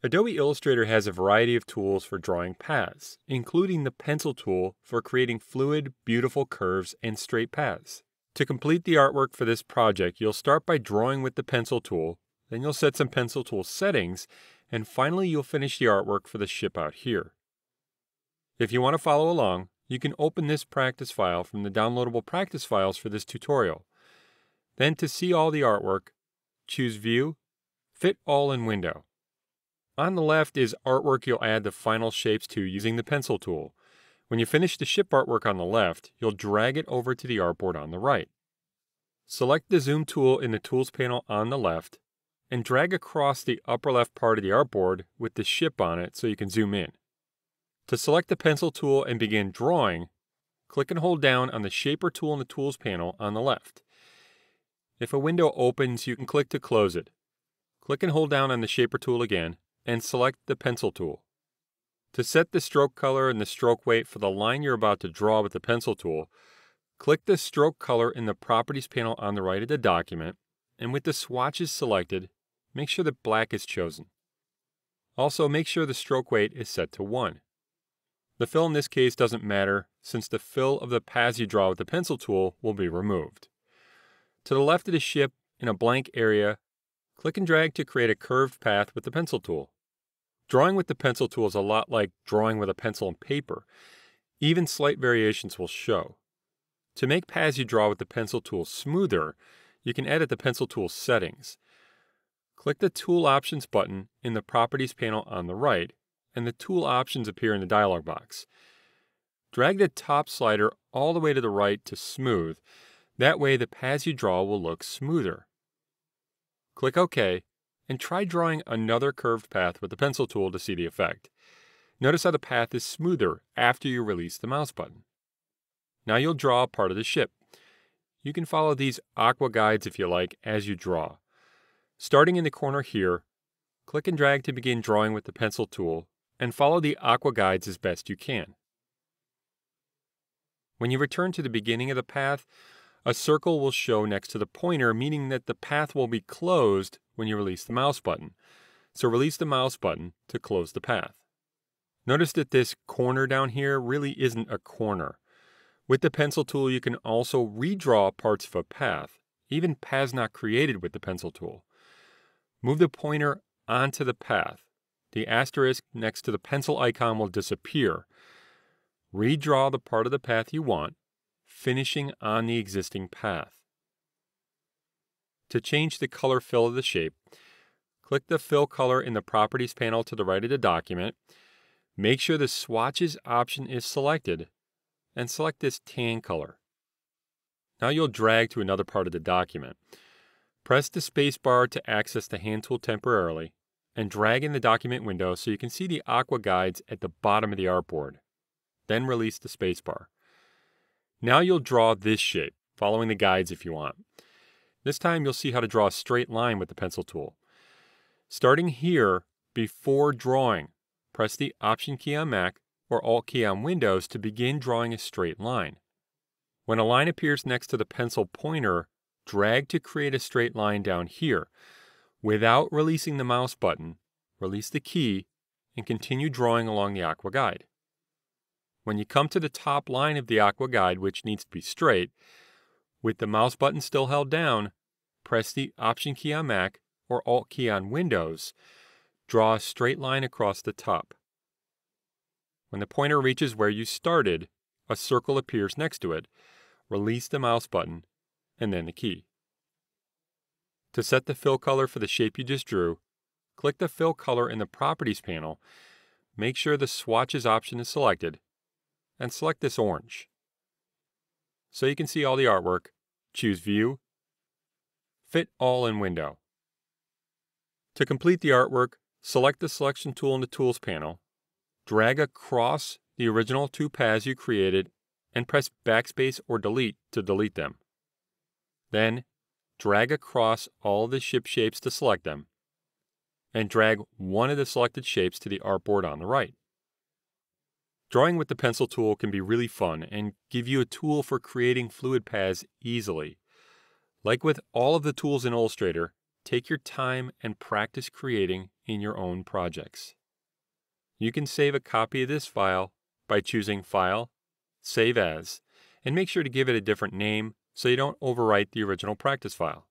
Adobe Illustrator has a variety of tools for drawing paths, including the pencil tool for creating fluid, beautiful curves and straight paths. To complete the artwork for this project, you'll start by drawing with the pencil tool, then you'll set some pencil tool settings, and finally you'll finish the artwork for the ship out here. If you want to follow along, you can open this practice file from the downloadable practice files for this tutorial. Then to see all the artwork, choose View, Fit All in Window. On the left is artwork you'll add the final shapes to using the pencil tool. When you finish the ship artwork on the left, you'll drag it over to the artboard on the right. Select the Zoom tool in the Tools panel on the left, and drag across the upper left part of the artboard with the ship on it so you can zoom in. To select the pencil tool and begin drawing, click and hold down on the Shaper tool in the Tools panel on the left. If a window opens, you can click to close it. Click and hold down on the Shaper tool again, and select the Pencil tool. To set the stroke color and the stroke weight for the line you're about to draw with the Pencil tool, click the stroke color in the Properties panel on the right of the document, and with the swatches selected, make sure that black is chosen. Also, make sure the stroke weight is set to 1. The fill in this case doesn't matter since the fill of the paths you draw with the pencil tool will be removed. To the left of the ship, in a blank area, click and drag to create a curved path with the pencil tool. Drawing with the pencil tool is a lot like drawing with a pencil and paper. Even slight variations will show. To make paths you draw with the pencil tool smoother, you can edit the pencil tool settings. Click the Tool Options button in the Properties panel on the right and the tool options appear in the dialog box. Drag the top slider all the way to the right to smooth. That way the paths you draw will look smoother. Click OK and try drawing another curved path with the pencil tool to see the effect. Notice how the path is smoother after you release the mouse button. Now you'll draw a part of the ship. You can follow these aqua guides if you like as you draw. Starting in the corner here, click and drag to begin drawing with the pencil tool and follow the aqua guides as best you can. When you return to the beginning of the path, a circle will show next to the pointer, meaning that the path will be closed when you release the mouse button. So release the mouse button to close the path. Notice that this corner down here really isn't a corner. With the pencil tool, you can also redraw parts of a path, even paths not created with the pencil tool. Move the pointer onto the path the asterisk next to the pencil icon will disappear. Redraw the part of the path you want, finishing on the existing path. To change the color fill of the shape, click the Fill Color in the Properties panel to the right of the document. Make sure the Swatches option is selected, and select this tan color. Now you'll drag to another part of the document. Press the spacebar to access the hand tool temporarily, and drag in the document window so you can see the Aqua guides at the bottom of the artboard. Then release the spacebar. Now you'll draw this shape, following the guides if you want. This time you'll see how to draw a straight line with the pencil tool. Starting here, before drawing, press the Option key on Mac or Alt key on Windows to begin drawing a straight line. When a line appears next to the pencil pointer, drag to create a straight line down here. Without releasing the mouse button, release the key and continue drawing along the Aqua Guide. When you come to the top line of the Aqua Guide, which needs to be straight, with the mouse button still held down, press the Option key on Mac or Alt key on Windows. Draw a straight line across the top. When the pointer reaches where you started, a circle appears next to it. Release the mouse button and then the key. To set the fill color for the shape you just drew, click the fill color in the Properties panel, make sure the Swatches option is selected, and select this orange. So you can see all the artwork, choose View, Fit All in Window. To complete the artwork, select the Selection tool in the Tools panel, drag across the original two paths you created, and press Backspace or Delete to delete them. Then drag across all the ship shapes to select them, and drag one of the selected shapes to the artboard on the right. Drawing with the pencil tool can be really fun and give you a tool for creating fluid paths easily. Like with all of the tools in Illustrator, take your time and practice creating in your own projects. You can save a copy of this file by choosing File, Save As, and make sure to give it a different name so you don't overwrite the original practice file.